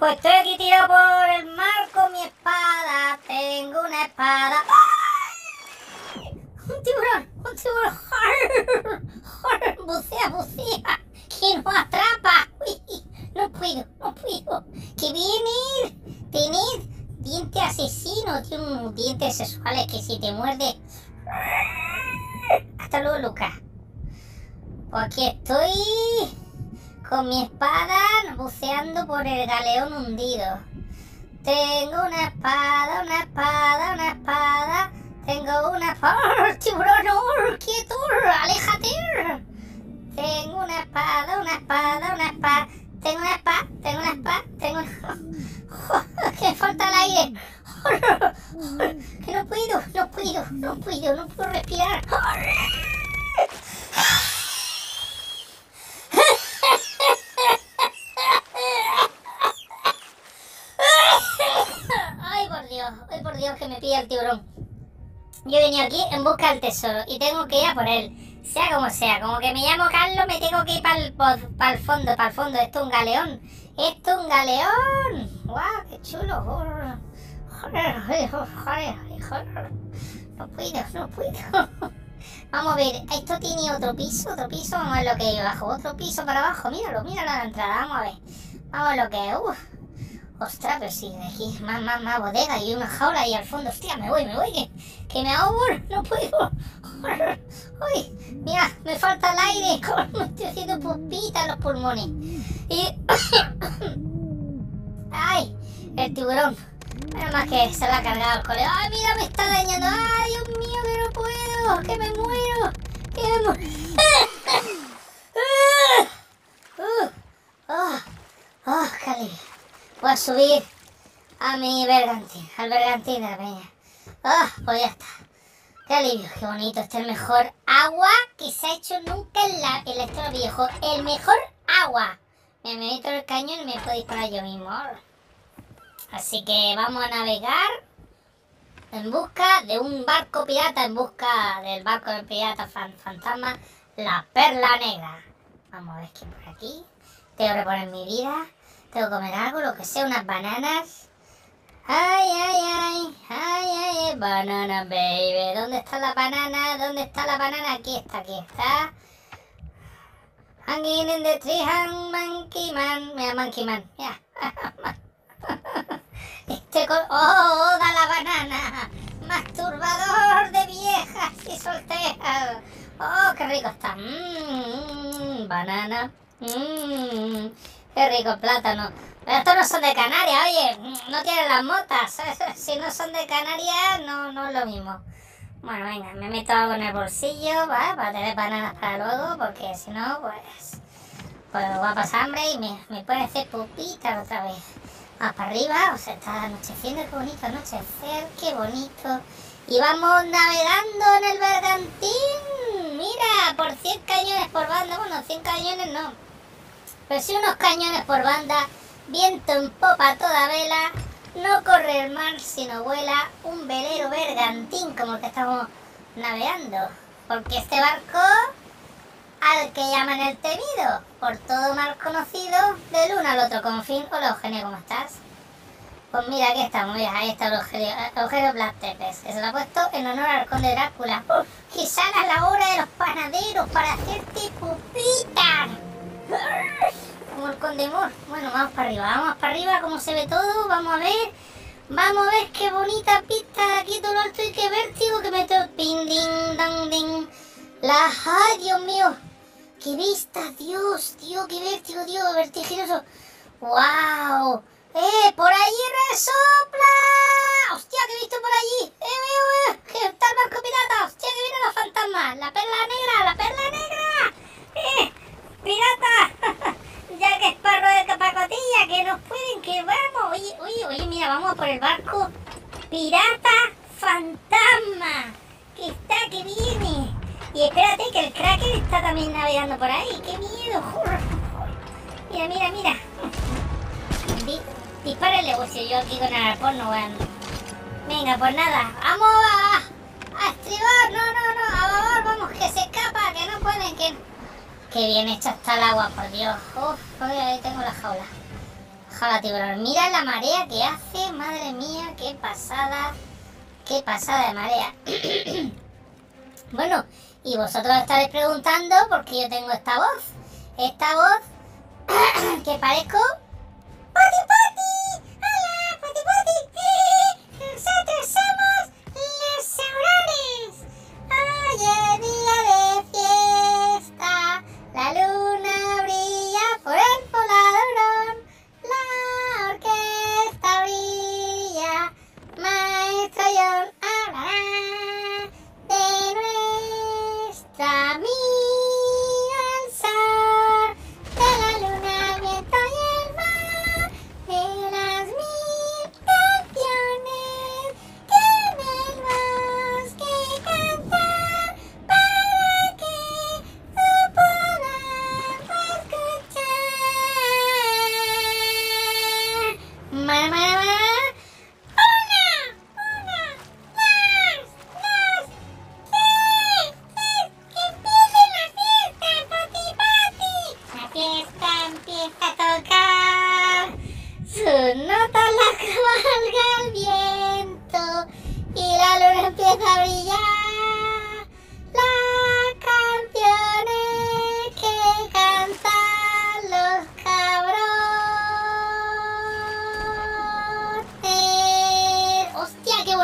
Pues estoy aquí tirado por el mar con mi espada. Tengo una espada. ¡Ay! Un tiburón, un tiburón. Bucea, bucea. Que nos atrapa. Uy, no puedo, no puedo. Que viene. Tened diente asesino. Tiene dientes sexuales que si te muerde. Hasta luego, Lucas. Pues aquí estoy con mi espada buceando por el galeón hundido. Tengo una espada, una espada, una espada. Tengo una espada. ¡Tiburón! ¡Oh, ¡Quieto! ¡Aléjate! Tengo una espada, una espada, una espada. Tengo una espada, tengo una espada, tengo una... ¡Que falta el aire! ¡Que no puedo, no puedo, no puedo, no puedo respirar! Yo he venido aquí en busca del tesoro y tengo que ir a por él. Sea como sea, como que me llamo Carlos, me tengo que ir para el, fondo, para el fondo. Esto es un galeón. Esto es un galeón. ¡Guau, qué chulo! Joder, joder, joder, joder. No puedo, no puedo. Vamos a ver, esto tiene otro piso, otro piso. Vamos a ver lo que hay abajo. Otro piso para abajo. Míralo, míralo a la entrada. Vamos a ver. Vamos a ver lo que es. Uf. Ostras, pero sí, de aquí más, más, más bodega y una jaula ahí al fondo. Hostia, me voy, me voy, que, que me ahogo, no puedo. Uy, mira, me falta el aire, me estoy haciendo pupita en los pulmones. Y... ¡Ay! El tiburón. Menos más que se la ha cargado el colegio. ¡Ay, mira, me está dañando! ¡Ay, Dios mío, que no puedo! ¡Que me muero! ¡Que me muero! ¡Oh! ¡Oh! ¡Oh, qué alivio! Voy a subir a mi bergantín, al bergantín de la peña. Ah, pues ya está. Qué alivio, qué bonito. Este es el mejor agua que se ha hecho nunca en la, en viejo. El mejor agua. Me meto en el cañón y me puedo disparar yo mismo. Así que vamos a navegar en busca de un barco pirata, en busca del barco del pirata fantasma, la perla negra. Vamos a ver quién por aquí. Tengo que reponer mi vida. Tengo que comer algo, lo que sea, unas bananas. Ay, ay, ay, ay, ay, banana baby. ¿Dónde está la banana? ¿Dónde está la banana? Aquí está, aquí está. Hanging in the tree, hang monkey man. Mira, monkey man, mira. Este con... ¡Oh, da la banana! Masturbador de viejas y solteras. ¡Oh, qué rico está! Mmm, banana. Mmm. Qué rico plátano. Pero estos no son de Canarias, oye, no tienen las motas. Si no son de Canarias, no, no es lo mismo. Bueno, venga, me meto algo en el bolsillo, ¿va? Para tener bananas para luego, porque si no, pues, pues voy a pasar hambre y me, me puede hacer pupita otra vez. Más para arriba, o sea, está anocheciendo, qué bonito anochecer, qué bonito. Y vamos navegando en el bergantín. Mira, por 100 cañones por banda, bueno, 100 cañones no. Pero si unos cañones por banda, viento en popa toda vela, no corre el mar sino vuela un velero bergantín como el que estamos navegando. Porque este barco, al que llaman el temido, por todo mar conocido, del uno al otro con fin. Hola Eugenio, ¿cómo estás? Pues mira, aquí estamos, mira, ahí está Eugenio, Eugenio Black Tepes, que se lo ha puesto en honor al conde Drácula. Quizá a la hora de los panaderos para hacerte pupitas. Como el conde Mor. Bueno, vamos para arriba, vamos para arriba, como se ve todo, vamos a ver. Vamos a ver qué bonita pista aquí todo lo alto y qué vértigo que me. Ping, ding, ding. La... ¡Ay, Dios mío! ¡Qué vista! Dios, Dios, qué vértigo, Dios, vertiginoso. ¡Wow! ¡Eh, por allí resopla! ¡Hostia, que he visto por allí! ¡Eh, veo, veo! ¡Que está el barco pirata! ¡Hostia, que vienen los fantasmas! ¡La perla negra, la perla negra! ¡Eh! ¡Pirata! ya que es parro de capacotilla, que nos pueden, que vamos. Oye, oye, oye, mira, vamos por el barco. Pirata fantasma. Que está, que viene. Y espérate que el Kraken navegando por ahí. ¡Qué miedo! Mira, mira, mira. Di, dispárale, si yo aquí con el arpón no a... Venga, pues nada. ¡Vamos a, a estribar! No, no, no. A favor, vamos, que se escapa, que no pueden, que... Qué bien hecha está el agua, por Dios. Uf, ahí tengo la jaula. Ojalá tiburón. Mira la marea que hace, madre mía, qué pasada. Qué pasada de marea. bueno, y vosotros estaréis preguntando por qué yo tengo esta voz. Esta voz que parezco...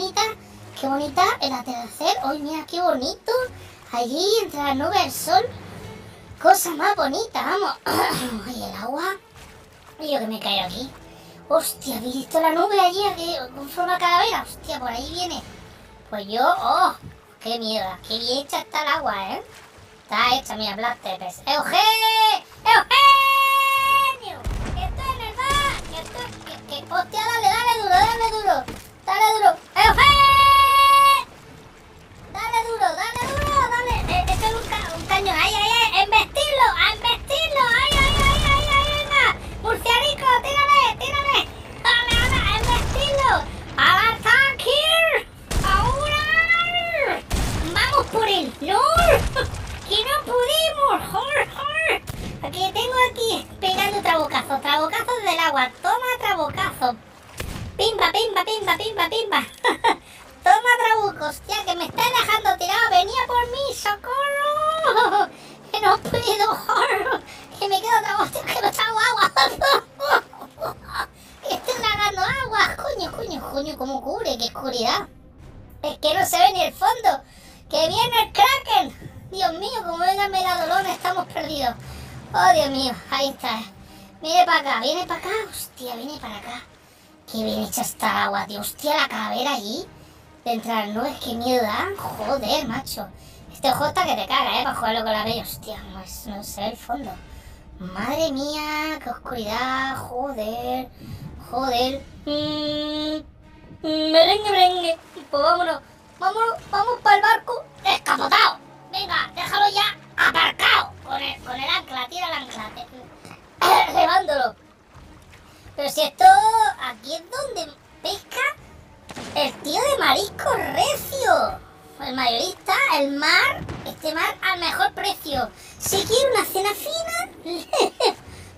bonita! ¡Qué bonita el atardecer! ¡Ay, mira qué bonito! Allí entre la nube el sol. Cosa más bonita, vamos. ¡Ay, el agua! Y yo que me caigo aquí. Hostia, ¿habéis visto la nube allí con forma calavera? Hostia, por ahí viene. Pues yo, oh, qué mierda, qué bien hecha está el agua, ¿eh? Está hecha, mira, Blaster. ¡Eugenio! ¡Eugenio! ¡Que estoy en el bar! ¡Que estoy, que, que, hostia, dale, dale duro, dale duro! ¡Dale duro! ¡Eugenio! ¡Dale duro, dale duro, dale! Eh, este es cañón, ¡ay, ay, ay! ¡A embestirlo, a embestirlo! ¡Ay, ay, ay, ay, ay, venga! ¡Murcianico, tírale, tírale! ¡Dale, dale, embestirlo! ¡Al ataque! ¡Ahora! ¡Vamos por él! ¡No! ¡Que no pudimos! ¡Jor, jor! Aquí tengo aquí pegando trabucazos, trabucazos del agua. Toma trabucazo. Pimba, pimba, pimba, pimba, pimba. Toma trabuco, hostia, que me estás dejando tirado. Venía por mí, socorro. Que no puedo. Que me quedo trabado, hostia, que no trago agua. Que estoy tragando agua. Coño, coño, coño, cómo cubre, qué oscuridad. Es que no se ve ni el fondo. ¡Que viene el Kraken! Dios mío, como venga el megalodón, estamos perdidos. Oh, Dios mío, ahí está. Viene para acá, viene para acá. Hostia, viene para acá. Qué bien hecha está el agua, tío. Hostia, la calavera allí. De entrar nubes, qué miedo da. Joder, macho. Este está que te caga, eh, para jugarlo con la bella. Hostia, no, ve el fondo. Madre mía, qué oscuridad. Joder, joder. Mm, mm, merengue, merengue. Pues vámonos, vámonos, vamos para el barco. Escapotado. Venga, déjalo ya aparcado. Con el, con el ancla, tira el ancla. Levándolo. Pero si esto aquí es donde pesca el tío de marisco recio. El mayorista, el mar, este mar al mejor precio. Si quiere una cena fina,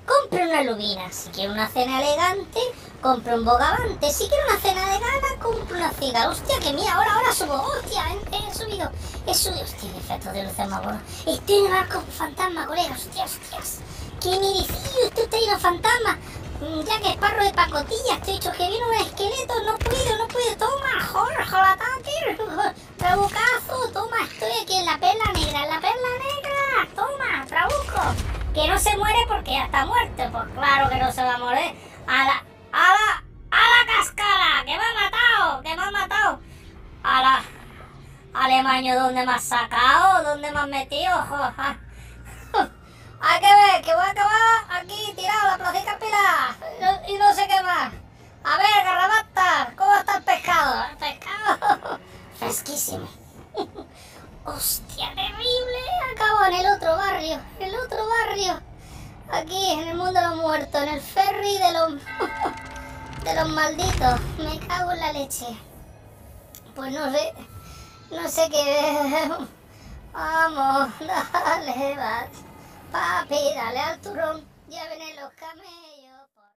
compre una lubina. Si quiere una cena elegante, compre un bogavante. Si quiere una cena de gana, compre una cigarra. Hostia, que mira, ahora, ahora subo. Hostia, he, he subido. He subido. Hostia, el efecto de luces más bueno. Estoy en el barco fantasma, colega. Hostia, hostias. ¡Qué miricillo! Esto está lleno de fantasmas. Mm, Ya que es parro de pacotilla, estoy hecho que viene un esqueleto, no puedo, no puedo, toma, Jorge, al ataque, trabucazo, toma, estoy aquí en la perla negra, en la perla negra, toma, trabuco, que no se está muerto, pues claro que no se va a morir, a la, a la, a la cascara, que me ha matado, que me ha matado, a la, Alemaño, ¿dónde me has sacado? ¿Dónde me has metido? Hay que ver, que voy a acabar aquí tirado la placita Pilar y no- sé qué más. A ver, garrabata, ¿cómo está el pescado? El pescado fresquísimo. Hostia, terrible. Acabo en el otro barrio, el otro barrio. Aquí, en el mundo de los muertos, en el ferry de los... de los malditos. Me cago en la leche. Pues no sé, no sé qué... Vamos, dale, va. Papi, dale al turrón. Ya vienen los camellos.